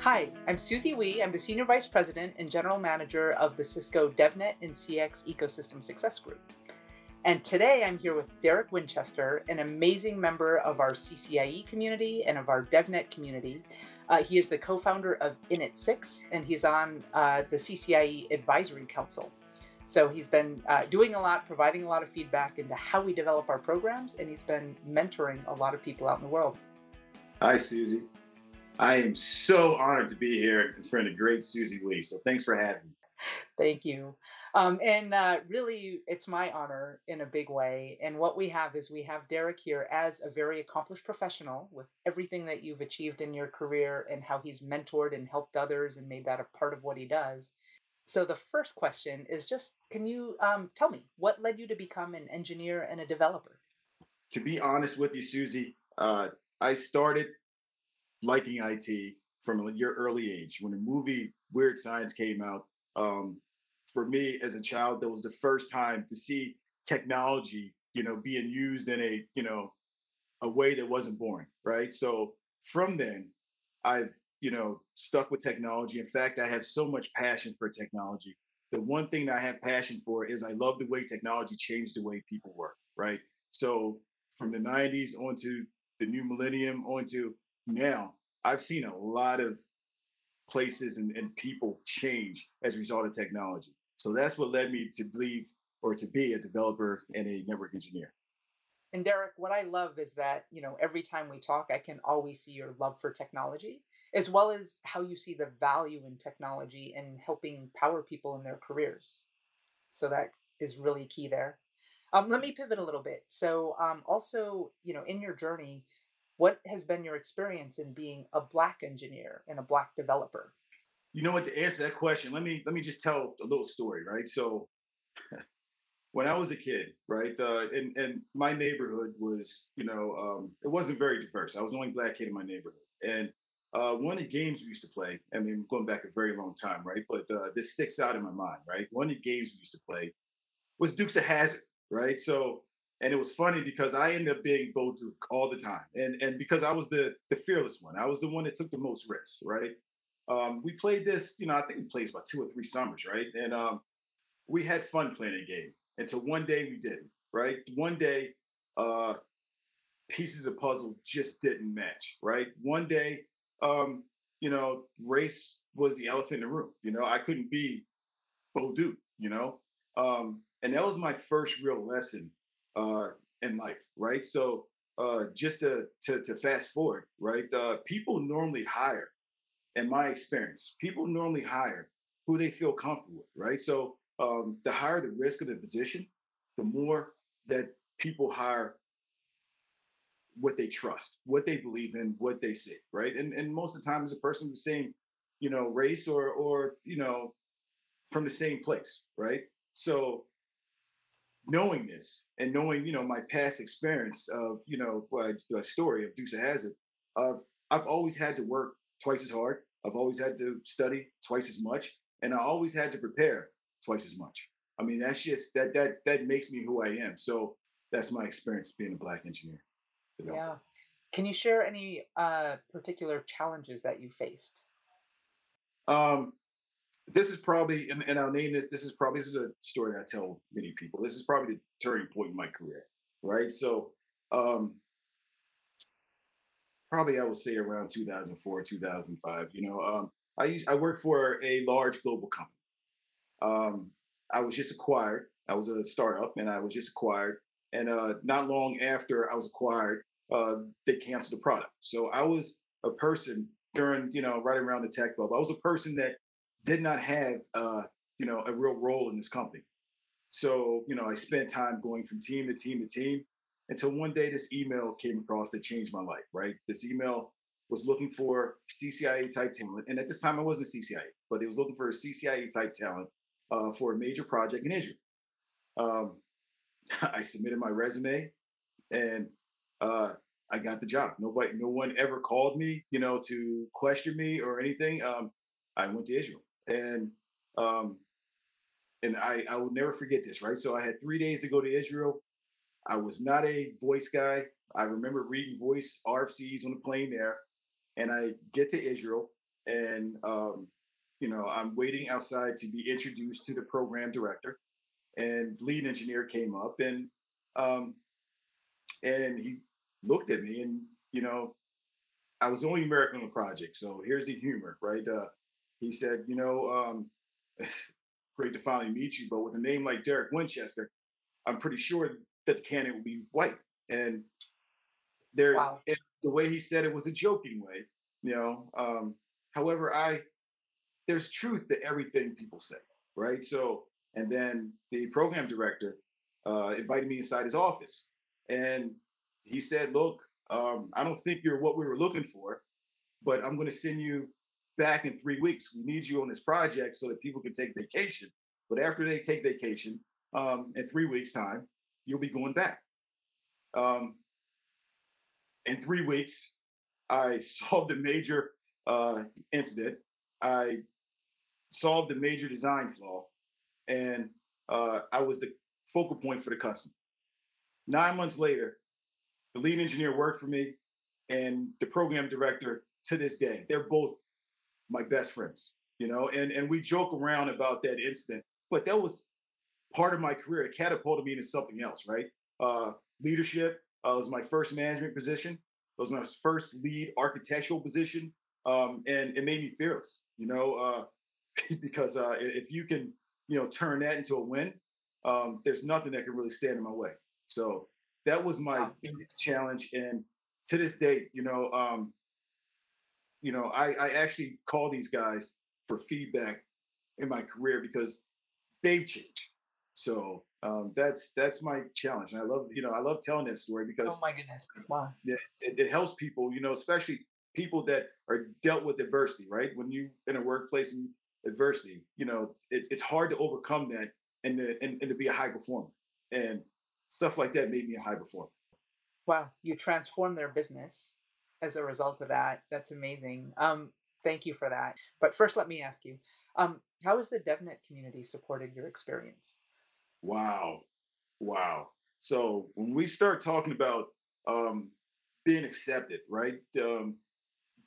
Hi, I'm Susie Wee. I'm the Senior Vice President and General Manager of the Cisco DevNet and CX Ecosystem Success Group. And today I'm here with Derek Winchester, an amazing member of our CCIE community and of our DevNet community. Uh, he is the co founder of Init6, and he's on uh, the CCIE Advisory Council. So he's been uh, doing a lot, providing a lot of feedback into how we develop our programs, and he's been mentoring a lot of people out in the world. Hi, Susie. I am so honored to be here in front of great Susie Wee. So thanks for having me. Thank you. Um, and uh, really, it's my honor in a big way. And what we have is we have Derek here as a very accomplished professional with everything that you've achieved in your career and how he's mentored and helped others and made that a part of what he does. So, the first question is just can you um, tell me what led you to become an engineer and a developer? To be honest with you, Susie, uh, I started liking IT from your early age. When the movie Weird Science came out, um, for me as a child, that was the first time to see technology, you know, being used in a, you know, a way that wasn't boring, right? So from then, I've, you know, stuck with technology. In fact, I have so much passion for technology. The one thing that I have passion for is I love the way technology changed the way people work, right? So from the 90s onto the new millennium onto now, I've seen a lot of places and, and people change as a result of technology. So that's what led me to believe or to be a developer and a network engineer. And Derek, what I love is that, you know, every time we talk, I can always see your love for technology, as well as how you see the value in technology and helping power people in their careers. So that is really key there. Um, let me pivot a little bit. So, um, also, you know, in your journey, what has been your experience in being a black engineer and a black developer? You know what? To answer that question, let me let me just tell a little story, right? So, when I was a kid, right, uh, and and my neighborhood was, you know, um, it wasn't very diverse. I was the only black kid in my neighborhood, and uh, one of the games we used to play. I mean, going back a very long time, right? But uh, this sticks out in my mind, right? One of the games we used to play was Dukes of Hazzard, right? So and it was funny because I ended up being Bo Duke all the time, and and because I was the the fearless one, I was the one that took the most risks, right? Um, we played this, you know, I think we played about two or three summers, right? And um, we had fun playing a game until one day we didn't, right? One day, uh, pieces of puzzle just didn't match, right? One day, um, you know, race was the elephant in the room. You know, I couldn't be Bo Duke, you know, um, and that was my first real lesson uh, in life, right? So uh, just to, to, to fast forward, right? Uh, people normally hire, in my experience, people normally hire who they feel comfortable with, right? So um, the higher the risk of the position, the more that people hire what they trust, what they believe in, what they see, right? And and most of the time, it's a person of the same, you know, race or or you know, from the same place, right? So knowing this and knowing, you know, my past experience of, you know, the story of Dukes of Hazzard, of I've always had to work twice as hard. I've always had to study twice as much, and I always had to prepare twice as much. I mean, that's just that that that makes me who I am. So that's my experience being a black engineer. Developer. Yeah. Can you share any uh, particular challenges that you faced? Um, this is probably, and, and I'll name this. This is probably this is a story I tell many people. This is probably the turning point in my career, right? So, um, probably I would say around 2004, 2005. You know, um, I used I worked for a large global company. Um, I was just acquired. I was a startup, and I was just acquired. And uh, not long after I was acquired, uh, they canceled the product. So I was a person during, you know, right around the tech bubble. I was a person that did not have uh, you know a real role in this company. So you know I spent time going from team to team to team until one day this email came across that changed my life. Right, this email was looking for CCIE type talent, and at this time I wasn't CCIE, but it was looking for a CCIE type talent uh, for a major project in Israel. Um, I submitted my resume, and uh, I got the job. Nobody, no one ever called me, you know, to question me or anything. Um, I went to Israel and um, and I I will never forget this. Right, so I had three days to go to Israel. I was not a voice guy. I remember reading voice RFCs on the plane there, and I get to Israel, and um, you know, I'm waiting outside to be introduced to the program director, and lead engineer came up and um, and he looked at me and you know, I was the only American on the project, so here's the humor, right? Uh, he said, you know, um, it's great to finally meet you, but with a name like Derek Winchester, I'm pretty sure that the candidate will be white. And there's Wow. and the way he said it was a joking way, you know. Um, however, I there's truth to everything people say, right? So, and then the program director uh, invited me inside his office, and he said, "Look, um, I don't think you're what we were looking for, but I'm going to send you back in three weeks. We need you on this project so that people can take vacation. But after they take vacation, um, in three weeks' time, you'll be going back." Um, in three weeks, I solved a major uh, incident. I solved a major design flaw, and uh, I was the focal point for the customer. Nine months later, the lead engineer worked for me, and the program director to this day. They're both my best friends, you know, and and we joke around about that incident, but that was part of my career. It catapulted me into something else, right? Uh, leadership uh, was my first management position. It was my first lead architectural position, um, and it made me fearless. You know, uh, because uh, if you can, you know, turn that into a win, um, there's nothing that can really stand in my way. So that was my Wow. biggest challenge, and to this day, you know, um, you know, I, I actually call these guys for feedback in my career because they've changed. So um, that's that's my challenge, and I love you know I love telling that story because Oh my goodness. Wow. it, it, it helps people, you know, especially people that are dealt with adversity, right? When you in a workplace and adversity, you know, it, it's hard to overcome that and, to, and and to be a high performer, and stuff like that made me a high performer. Wow. You transformed their business as a result of that. That's amazing. Um, thank you for that. But first, let me ask you, um, how has the DevNet community supported your experience? Wow. Wow. So when we start talking about um, being accepted, right? Um,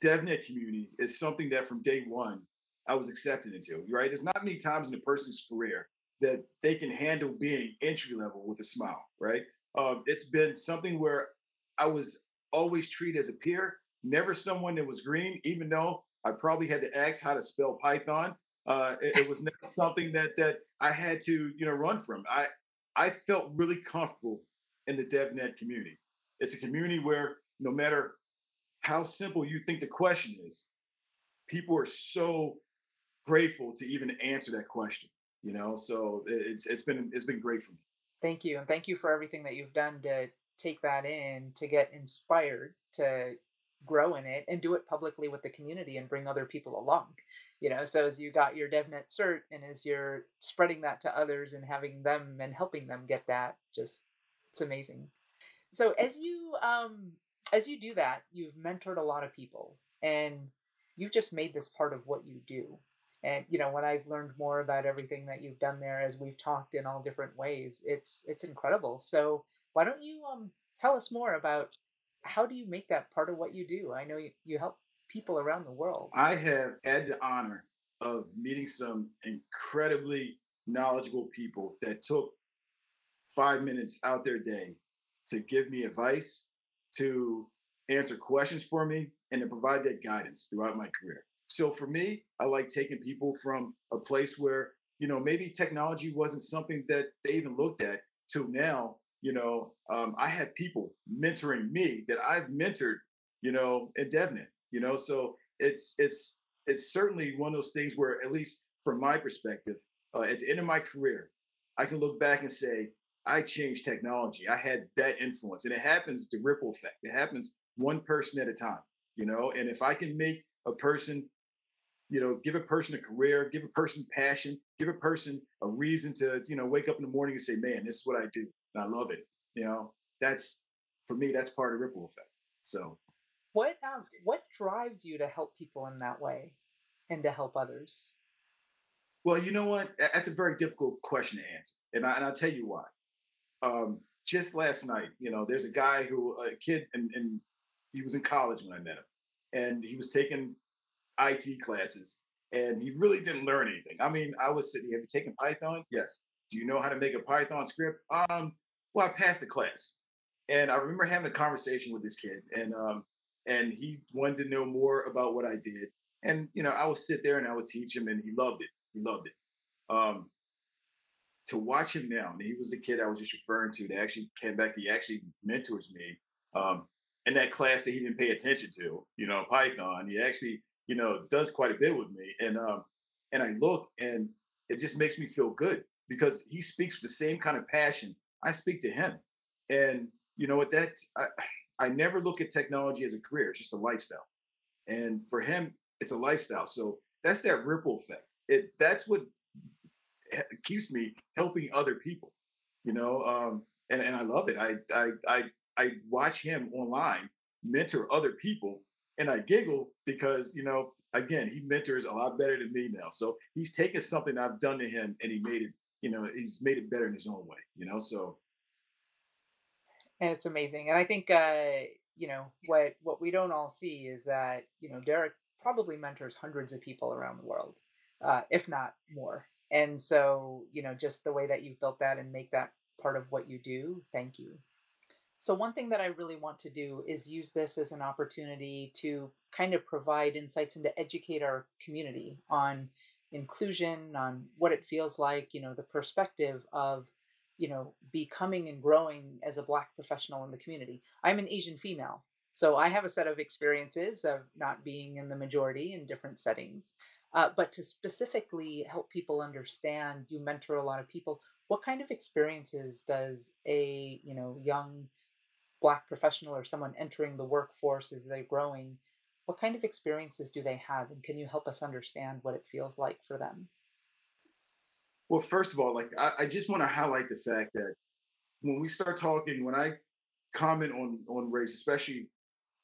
DevNet community is something that from day one I was accepted into, right? There's not many times in a person's career that they can handle being entry level with a smile, right? Um, it's been something where I was always treated as a peer, never someone that was green, even though I probably had to ask how to spell Python. Uh, it, it was never something that that I had to, you know, run from. I I felt really comfortable in the DevNet community. It's a community where no matter how simple you think the question is, people are so grateful to even answer that question. You know, so it- it's it's been it's been great for me. Thank you. And thank you for everything that you've done to take that in, to get inspired, to grow in it, and do it publicly with the community and bring other people along. You know, so as you got your DevNet cert and as you're spreading that to others and having them and helping them get that, just it's amazing. So as you um as you do that, you've mentored a lot of people and you've just made this part of what you do. And you know, when I've learned more about everything that you've done there as we've talked in all different ways, it's it's incredible. So why don't you um tell us more about how do you make that part of what you do? I know you, you help people around the world. I have had the honor of meeting some incredibly knowledgeable people that took five minutes out their day to give me advice, to answer questions for me, and to provide that guidance throughout my career. So for me, I like taking people from a place where, you know, maybe technology wasn't something that they even looked at to now, you know, um, I have people mentoring me that I've mentored, you know, in DevNet, you know, so it's it's it's certainly one of those things where, at least from my perspective, uh, at the end of my career, I can look back and say, I changed technology. I had that influence. And it happens the ripple effect. It happens one person at a time, you know, and if I can make a person, you know, give a person a career, give a person passion, give a person a reason to, you know, wake up in the morning and say, man, this is what I do. And I love it. You know, that's for me, that's part of ripple effect. So What um what drives you to help people in that way and to help others? Well, you know what? That's a very difficult question to answer, and, I, and I'll tell you why. Um, just last night, you know, there's a guy who, a kid, and, and he was in college when I met him, and he was taking IT classes, and he really didn't learn anything. I mean, I was sitting, have you taken Python? Yes. Do you know how to make a Python script? Um, well, I passed the class. And I remember having a conversation with this kid, and um, and he wanted to know more about what I did. And you know, I would sit there and I would teach him, and he loved it. He loved it. Um, to watch him now, and he was the kid I was just referring to that actually came back. He actually mentors me um, in that class that he didn't pay attention to. You know, Python. He actually, you know, does quite a bit with me, and um, and I look, and it just makes me feel good because he speaks with the same kind of passion I speak to him, and you know what that I, I never look at technology as a career; it's just a lifestyle, and for him, it's a lifestyle. So that's that ripple effect. It that's what keeps me helping other people, you know. Um, and and I love it. I I I I watch him online mentor other people, and I giggle because you know again he mentors a lot better than me now. So he's taken something I've done to him and he made it you know he's made it better in his own way. You know so. And it's amazing, and I think uh, you know what what we don't all see is that you know Derek probably mentors hundreds of people around the world, uh, if not more. And so, you know, just the way that you've built that and make that part of what you do, thank you. So, one thing that I really want to do is use this as an opportunity to kind of provide insights and to educate our community on inclusion, on what it feels like, you know, the perspective of, you know, becoming and growing as a Black professional in the community. I'm an Asian female, so I have a set of experiences of not being in the majority in different settings. Uh, but to specifically help people understand, you mentor a lot of people. What kind of experiences does a you know young black professional or someone entering the workforce as they're growing? What kind of experiences do they have, and can you help us understand what it feels like for them? Well, first of all, like I, I just want to highlight the fact that when we start talking, when I comment on on race, especially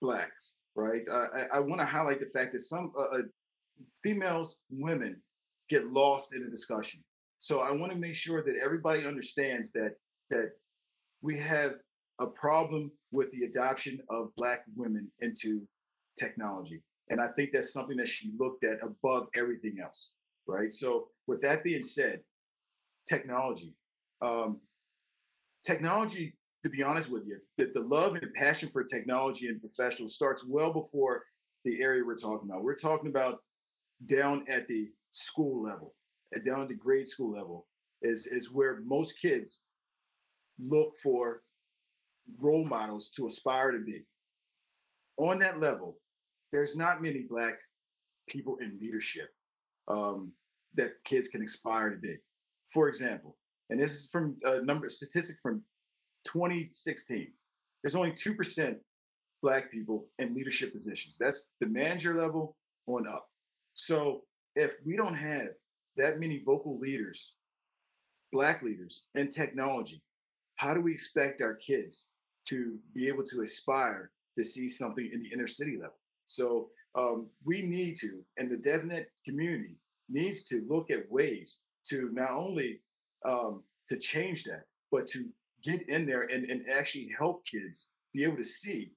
blacks, right? I, I want to highlight the fact that some uh, uh females, women get lost in the discussion. So I want to make sure that everybody understands that that we have a problem with the adoption of black women into technology. And I think that's something that she looked at above everything else. Right. So with that being said, technology. Um, technology, to be honest with you, that the love and passion for technology and professionals starts well before the area we're talking about. We're talking about down at the school level, down at the grade school level, is is where most kids look for role models to aspire to be. On that level, there's not many black people in leadership um, that kids can aspire to be. For example, and this is from a number statistic from 2016. There's only two percent black people in leadership positions. That's the manager level on up. So if we don't have that many vocal leaders, black leaders in technology, how do we expect our kids to be able to aspire to see something in the inner city level? So um, we need to, and the DevNet community needs to look at ways to not only um, to change that, but to get in there and, and actually help kids be able to see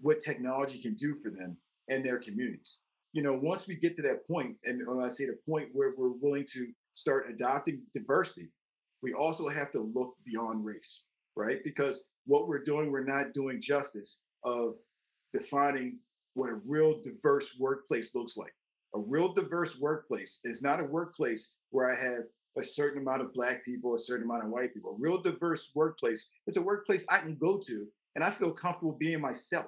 what technology can do for them and their communities you know, once we get to that point, and when I say the point where we're willing to start adopting diversity, we also have to look beyond race, right? Because what we're doing, we're not doing justice of defining what a real diverse workplace looks like. A real diverse workplace is not a workplace where I have a certain amount of black people, a certain amount of white people. A real diverse workplace is a workplace I can go to and I feel comfortable being myself,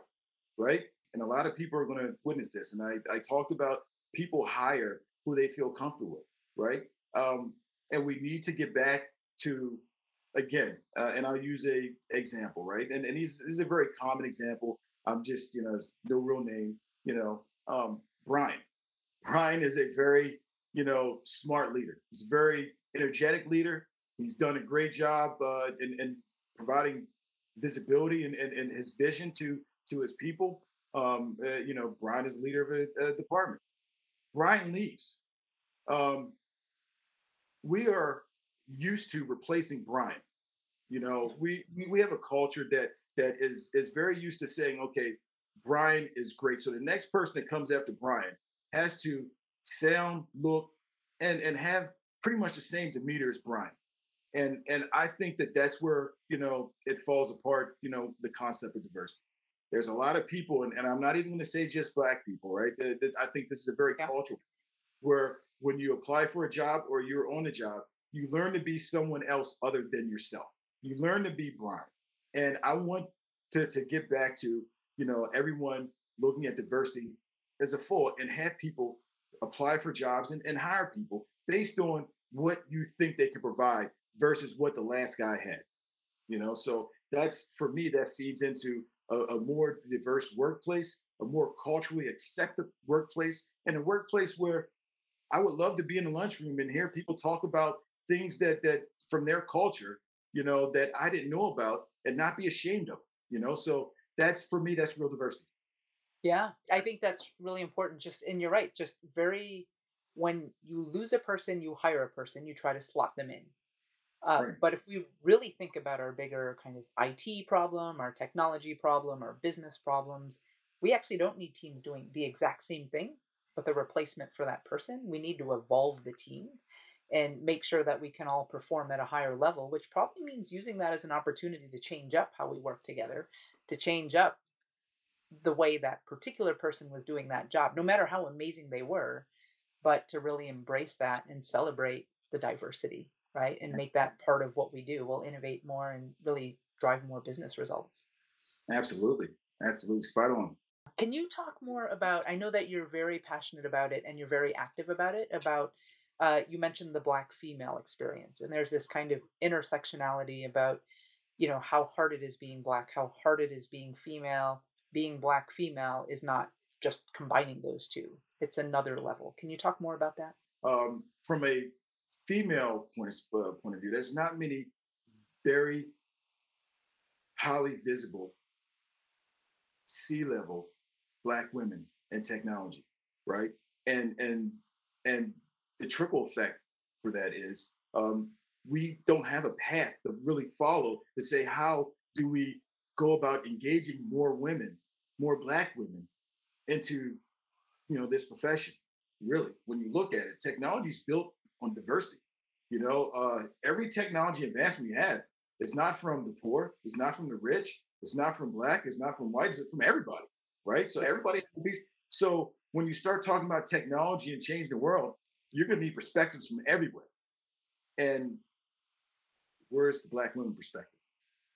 right? And a lot of people are going to witness this. And I, I talked about people hire who they feel comfortable with, right? Um, and we need to get back to again, uh, and I'll use a example, right? And and he's this is a very common example. I'm just you know no real name, you know, um, Brian. Brian is a very you know smart leader. He's a very energetic leader. He's done a great job uh, in, in providing visibility and, and, and his vision to to his people um, uh, you know, Brian is leader of a, a department. Brian leaves. Um, we are used to replacing Brian. You know, we we have a culture that that is is very used to saying, okay, Brian is great. So the next person that comes after Brian has to sound, look, and and have pretty much the same demeanor as Brian. And and I think that that's where you know it falls apart. You know the concept of diversity. There's a lot of people, and, and I'm not even going to say just black people, right? I think this is a very yeah. cultural where when you apply for a job or you're on a job, you learn to be someone else other than yourself. You learn to be Brian. And I want to, to get back to, you know, everyone looking at diversity as a full and have people apply for jobs and, and hire people based on what you think they can provide versus what the last guy had. You know, so that's for me, that feeds into a, a more diverse workplace, a more culturally accepted workplace, and a workplace where I would love to be in the lunchroom and hear people talk about things that that from their culture, you know, that I didn't know about and not be ashamed of. You know, so that's for me, that's real diversity. Yeah, I think that's really important. Just and you're right, just very when you lose a person, you hire a person, you try to slot them in. Uh, right. But if we really think about our bigger kind of IT problem, our technology problem, our business problems, we actually don't need teams doing the exact same thing, but the replacement for that person. We need to evolve the team and make sure that we can all perform at a higher level, which probably means using that as an opportunity to change up how we work together, to change up the way that particular person was doing that job, no matter how amazing they were, but to really embrace that and celebrate the diversity, right? And make that part of what we do. We'll innovate more and really drive more business results. Absolutely. Absolutely. Spot on. Can you talk more about? I know that you're very passionate about it and you're very active about it, about uh, you mentioned the black female experience and there's this kind of intersectionality about you know how hard it is being black how hard it is being female being black female is not just combining those two it's another level. Can you talk more about that? Um, from a female point of, uh, point of view there's not many very highly visible C-level black women in technology right? And and and the trickle effect for that is um, we don't have a path to really follow to say how do we go about engaging more women, more black women into you know this profession. Really, when you look at it, technology is built on diversity. You know, uh, every technology advancement we have is not from the poor, it's not from the rich, it's not from black, it's not from white, it's from everybody, right? So everybody has to be. So when you start talking about technology and changing the world, you're going to need perspectives from everywhere. And where's the Black women perspective?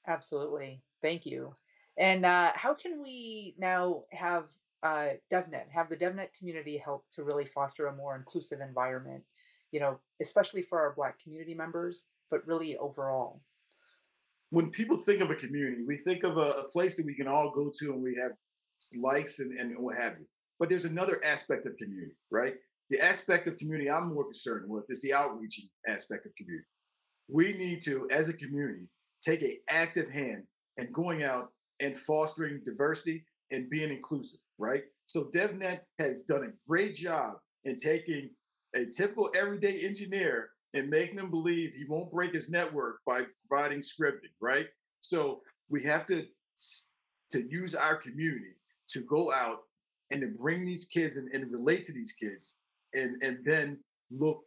Absolutely. Thank you. And uh, how can we now have uh, DevNet, have the DevNet community help to really foster a more inclusive environment, you know, especially for our Black community members, but really overall? When people think of a community, we think of a, a place that we can all go to and we have likes and, and what have you. But there's another aspect of community, right? The aspect of community I'm more concerned with is the outreaching aspect of community. We need to, as a community, take an active hand in going out and fostering diversity and being inclusive, right? So DevNet has done a great job in taking a typical everyday engineer and making them believe he won't break his network by providing scripting, right? So we have to to use our community to go out and to bring these kids and, and relate to these kids and and then look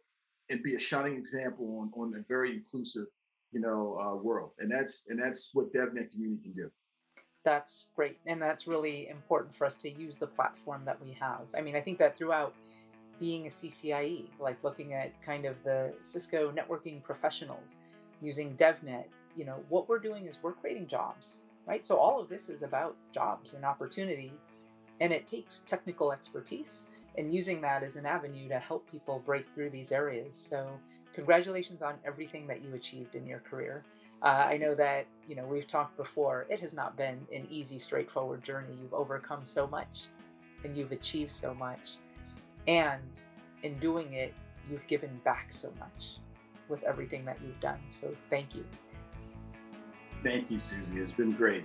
and be a shining example on on a very inclusive you know uh, world. And that's and that's what devnet community can do. That's great and that's really important for us to use the platform that we have. I mean i think that throughout being a ccie like looking at kind of the cisco networking professionals using devnet you know what we're doing is we're creating jobs right? So all of this is about jobs and opportunity and it takes technical expertise and using that as an avenue to help people break through these areas. So, congratulations on everything that you achieved in your career. Uh, I know that you know we've talked before. It has not been an easy, straightforward journey. You've overcome so much, and you've achieved so much, and in doing it, you've given back so much with everything that you've done. So, thank you. Thank you, Susie. It's been great.